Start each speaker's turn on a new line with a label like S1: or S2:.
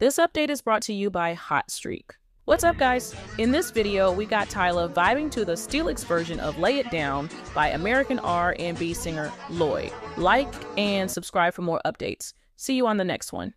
S1: This update is brought to you by Hot Streak. What's up, guys? In this video, we got Tyla vibing to the Steelix version of Lay It Down by American R&B singer Lloyd. Like and subscribe for more updates. See you on the next one.